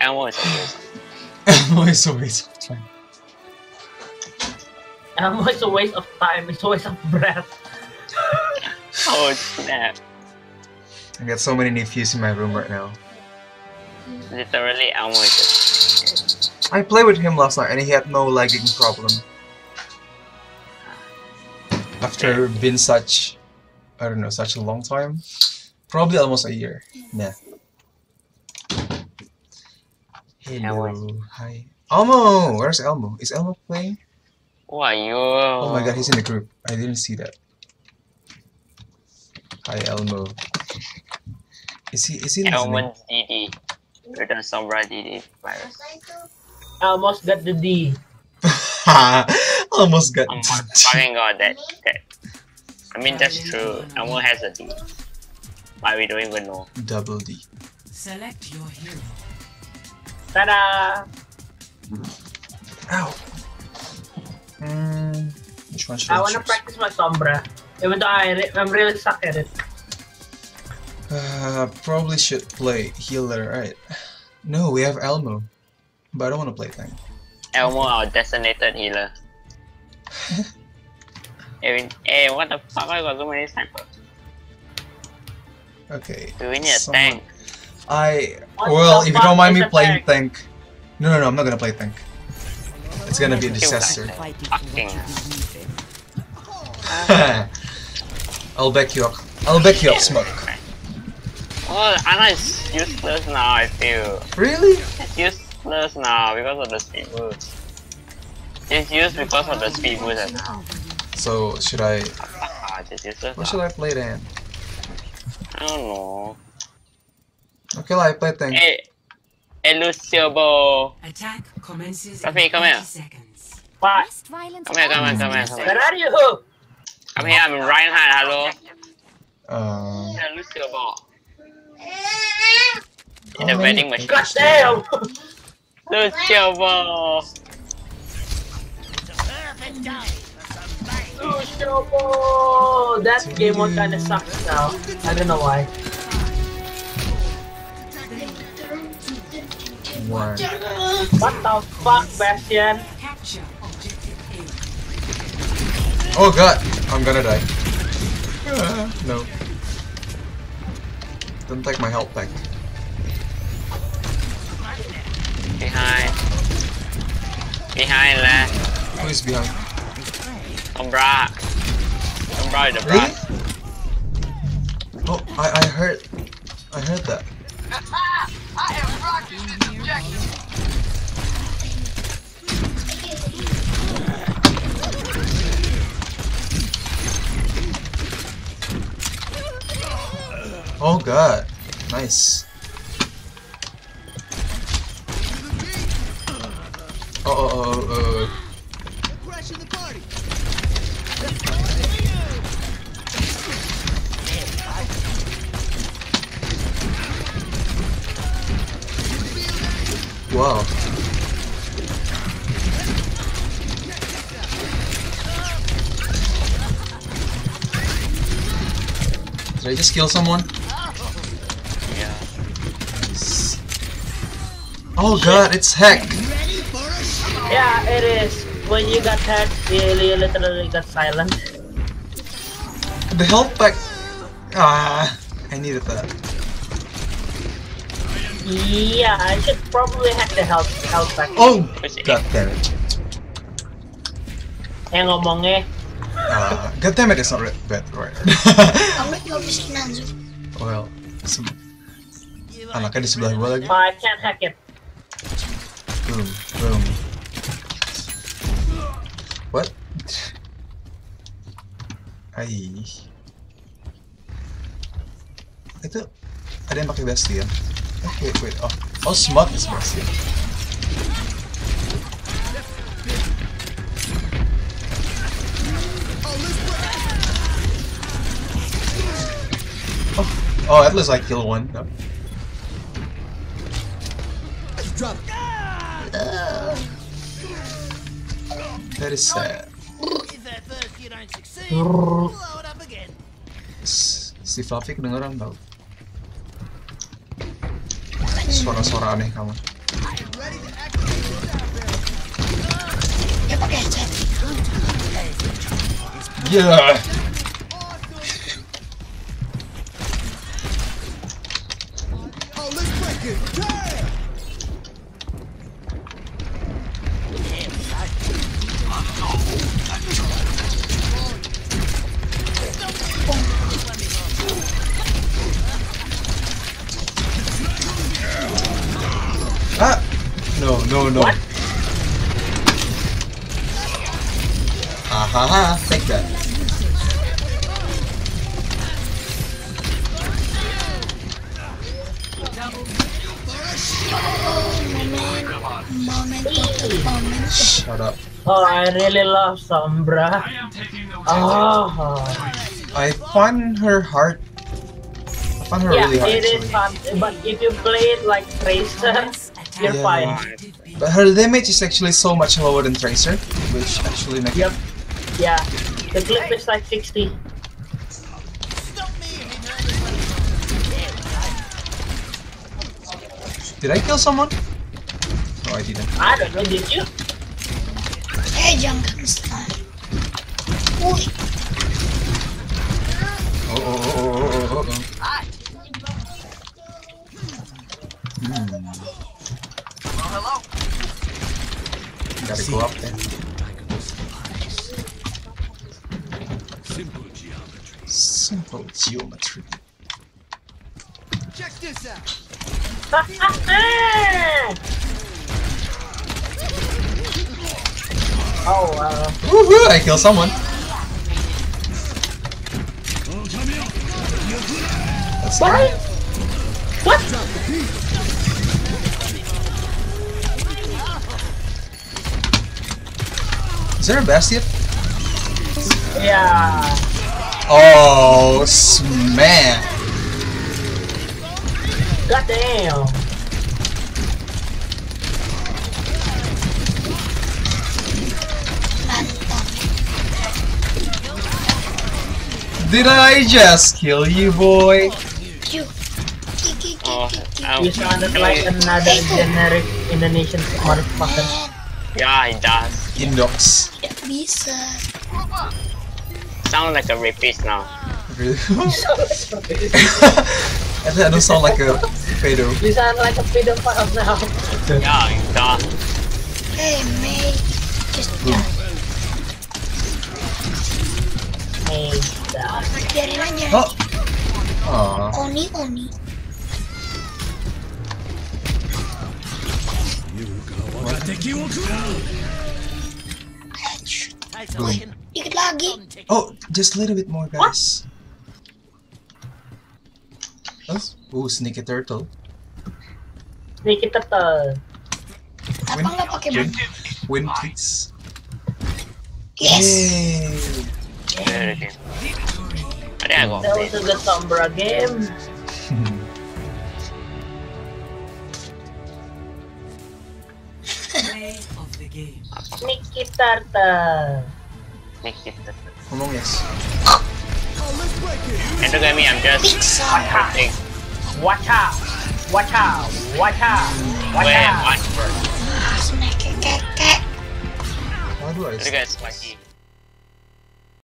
Elmo is always. Elmo is a waste of time. Elmo is a waste of time. It's a waste of breath. Oh snap! I got so many nephews in my room right now. Literally, Elmo is. I played with him last night and he had no lagging problem. After been such, I don't know, such a long time, probably almost a year. Nah. Hello, hi. Elmo, where's Elmo? Is Elmo playing? Who are you? Oh my god, he's in the group. I didn't see that. Hi, Elmo. Is he? Is he listening? Elmo DD. Return Sombra DD virus. Almost got the D. Almost got. Oh my fucking god, that that. I mean that's true. Elmo has a D, but we don't even know. Double D. Select your hero. Ta-da! Ow. Mm, which one should I I, wanna practice my Sombra. Even though I re- I'm really suck at it. Uh, probably should play healer, right? No, we have Elmo. But I don't want to play tank. Elmo, our designated healer. hey, hey, what the fuck? I got so many snipers. Okay. Do we need a someone- tank? I well, if you don't mind me playing tank? tank. No, no, no, I'm not gonna play tank. It's gonna be a disaster. Fighting for what Fucking you believe in. I'll back you up. I'll back you up, Smoke. Oh, Ana is useless now, I feel. Really? It's useless now because of the speed boost. It's used because of the speed boost and now. So should I? Ah, What should I play then? I don't know. Okay, lah, I play tank. Hey, hey Attack commences Come in here, come 30 here. seconds. What? Most violent Come here, come here, come here, come Where are you? Come here, I'm Reinhardt, hello. Uh, Yeah, Lucio In the how many vending machine. God damn! Lucio Lucio! That game mode kinda sucks now. I don't know why. One. What the fuck, Bastion? Capture objective Oh god, I'm gonna die. Uh, no. Don't take my health back. Behind. Behind left. Who is behind? Sombra. Sombra is the Really? brass. Oh, I I heard, I heard that. Oh god, nice. Oh. oh. Wow. Did I just kill someone? Yeah. Oh god, it's heck! Yeah, it is. When you got hacked, you you literally got silent. The health pack. Ah, I needed that. Yeah, I should probably hack the health health pack. Oh, Push it. god damn it. Eh ngomong eh. Ah, god damn it, it's not red, bad right. Amit nggak bisa nanzu. well, se- anaknya di sebelah gua lagi. Oh, I can't hack it. Boom, boom. What? Ai. Itu ada yang pakai Bastion. Eh, wait, wait. Oh, oh Smug is Bastion. Oh, oh, at least I killed one. No. Ah, that is sad. Si Fluffy kedengeran tau Suara-suara aneh. Yeah. Ha ha, take that. Moment of moment. Shut up. Oh, I really love Sombra. Oh, I find her hard. I find her yeah, really hard Yeah, it is actually. fun. But if you play it like Tracer, you're Yeah. fine. But her damage is actually so much lower than Tracer, which actually makes Yep. Yeah, the clip is like 60. Did I kill someone? No, I didn't. I don't know, did you? Hey, jangan stun. Uy, Oh, oh, oh, oh, oh, oh, oh. Hmm. Gotta go up there. Simple geometry. oh, uh, Woohoo! I killed someone. That's what? What? Is there a bastion? Yeah. Oh, smash! God damn. Did I just kill you, boy? Q. Kiki, kiki, Oh, kiki. You sounded like another generic Indonesian motherfucker. yeah, it does. Indox. Tidak bisa. Sound like a rapist now. Really? I think I don't sound like a pedo. You sound like a pedophile now. Yeah, it does. Hey, mate. Just die. Hey. Biarin aja. Oh. Aw. Oni, oni. Headshot. Boom. Dikit lagi. Oh, just a little bit more, guys. Oh, ooh, sneaky turtle. Nih kita tuh. Apa nggak pakai Win, bom? win please. Yes. Yay! Very good. I think I go That was a good Sombra game. Play of the game. Nikita tuh. Nikita. Ngomong yes. And look at me, I'm just Pizza. hurting. Watch out. Watch out. Watch out. Watch Wait, out. watch first. Snack kekek. How do I Look at Spiky.